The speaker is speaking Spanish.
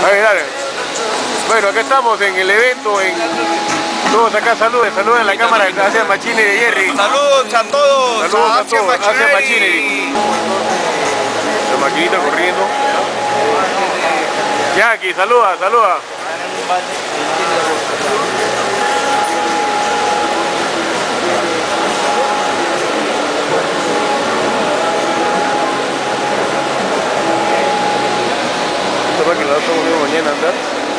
Dale. Bueno, acá estamos en el evento, en... Todos acá saluden, saluden a la cámara de Asia Machine de Jerry. Saludos a todos. Saludos a todos, Asia Machinery. Machinery. La maquinita corriendo. Jackie, saluda, saluda. Esta máquina la vamos a ver mañana andar.